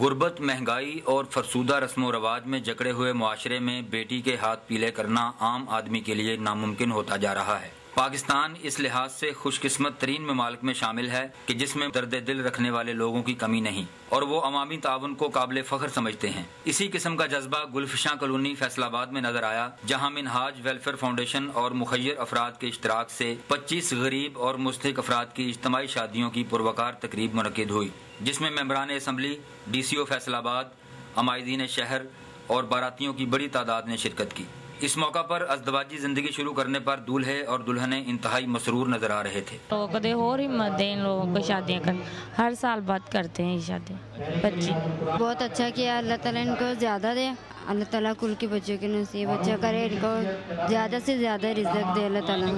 غربت، مہنگائی اور فرسودہ رسم و رواج میں جکڑے ہوئے معاشرے میں بیٹی کے ہاتھ پیلے کرنا عام آدمی کے لیے ناممکن ہوتا جا رہا ہے۔ پاکستان اس لحاظ سے خوش قسمت ترین ممالک میں شامل ہے کہ جس میں درد دل رکھنے والے لوگوں کی کمی نہیں، اور وہ عوامی تعاون کو قابل فخر سمجھتے ہیں۔ اسی قسم کا جذبہ گلفشاں کالونی فیصل آباد میں نظر آیا، جہاں منہاج ویلفیئر فاؤنڈیشن اور مخیر افراد کے اشتراک سے پچیس غریب اور مستحق افراد کی اجتماعی شادیوں کی پروکار تقریب منعقد ہوئی، جس میں ممبران assembly, D C O Faisalabad, عمائدین شہر اور باراتیوں کی بڑی تعداد نے شرکت کی۔ اس موقع پر ازدواجی زندگی شروع کرنے پر دولہے اور دلہنے انتہائی مسرور نظر آ رہے تھے۔ کدے اور ہمت دیں ان لوگوں کو شادیاں کر ہر سال بعد کرتے ہیں یہ شادی۔ بچی بہت اچھا کیا اللہ تعالیٰ ان کو زیادہ دے۔ اللہ تعالیٰ کل کے بچوں کے نصیب اچھا کرے ان کو زیادہ سے زیادہ رزق دے اللہ تعالیٰ۔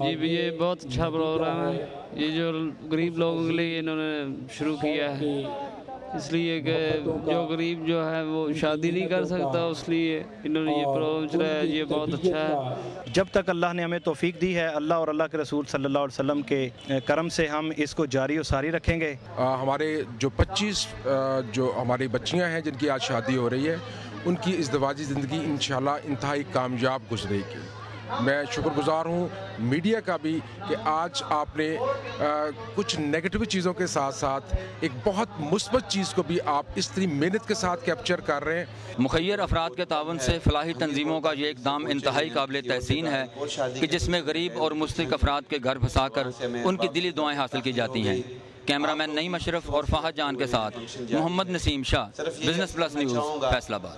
جی بھی یہ بہت اچھا پروگرام ہے۔ یہ جو غریب لوگوں کے لیے انہوں نے شروع کیا ہے۔ اس لیے کہ جو غریب جو ہے وہ شادی نہیں کر سکتا اس لیے انہوں نے یہ پروگرام چلایا یہ بہت اچھا ہے۔ جب تک اللہ نے ہمیں توفیق دی ہے اللہ اور اللہ کے رسول صلی اللہ علیہ وسلم کے کرم سے ہم اس کو جاری و ساری رکھیں گے۔ ہمارے جو پچیس جو ہماری بچیاں ہیں جن کی آج شادی ہو رہی ہے ان کی ازدواجی زندگی انشاءاللہ انتہائی کامیاب گزرے گی۔ میں شکر گزار ہوں میڈیا کا بھی کہ آج آپ نے کچھ نیگیٹو چیزوں کے ساتھ ساتھ ایک بہت مثبت چیز کو بھی آپ اس طرح محنت کے ساتھ کیپچر کر رہے ہیں۔ مخیر افراد کے تعاون سے فلاحی تنظیموں کا یہ اقدام انتہائی قابل تحسین ہے کہ جس میں غریب اور مستحق افراد کے گھر بسا کر ان کی دلی دعائیں حاصل کی جاتی ہیں۔ کیمرامین نئی مشرف اور فہد جان کے ساتھ Muhammad Naseem Shah business plus news Faisalabad.